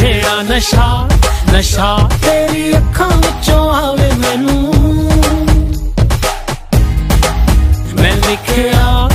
ਜਿਹੜਾ ਨਸ਼ਾ ਨਸ਼ਾ ਤੇਰੀ ਅੱਖਾਂ ਵਿੱਚੋਂ ਆਵੇ ਮੈਨੂੰ ਮੈਂ ਲਿਖਿਆ